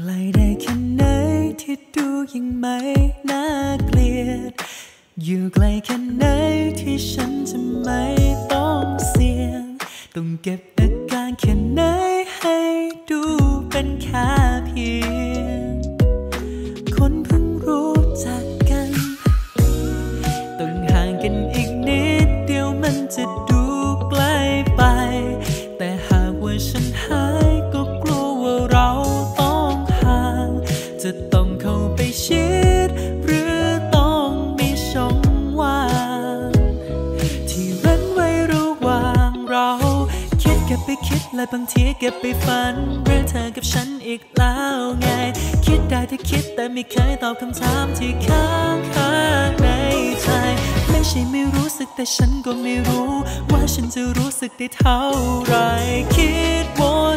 ไกลไดแค่ไหนที่ดูยังไม่น่าเกลียด อยู่ไกลแค่ไหนที่ฉันจะไม่ต้องเสี่ยง ต้องเก็บอาการแค่ไหนให้ดูเป็นแค่า คิดและบางทีเก็บไปฝันเรื่องเธอกับฉันอีกแล้วไง คิดได้ที่คิดแต่ไม่เคยตอบคำถามที่ค้างคาในใจ ไม่ใช่ไม่รู้สึกแต่ฉันก็ไม่รู้ ว่าฉันจะรู้สึกได้เท่าไหรคิดวน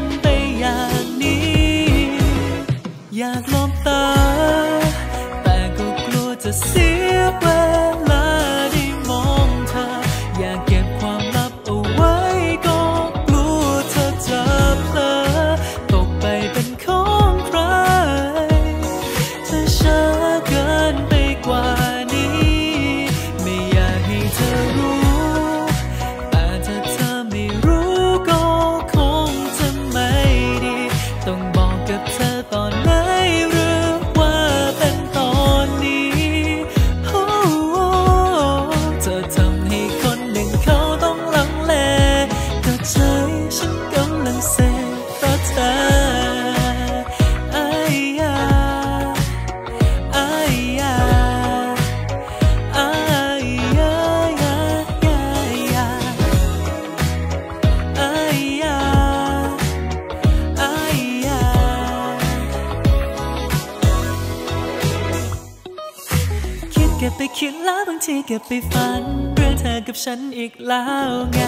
ก็บไปคิดแล้วบางทีเก็บไปฝัน เรื่องเธอกับฉันอีกแล้วไง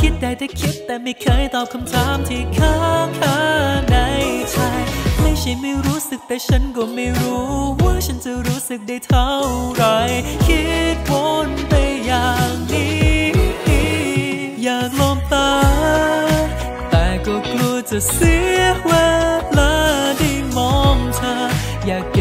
คิดได้แต่คิดแต่ไม่เคยตอบคำถามที่ค้างคาในใจไม่ใช่ไม่รู้สึกแต่ฉันก็ไม่รู้ ว่าฉันจะรู้สึกได้เท่าไหรคิดวนไปอย่างนี้ อยากลมตา แต่ก็กลัวจะเสียเวลาได้มองเธอ อยาก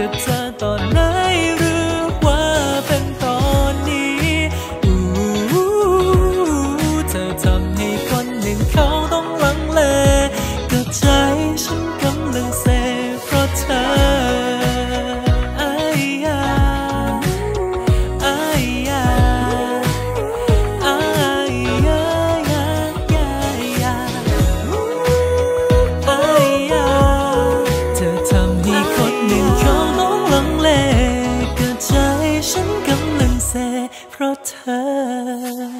good time. love.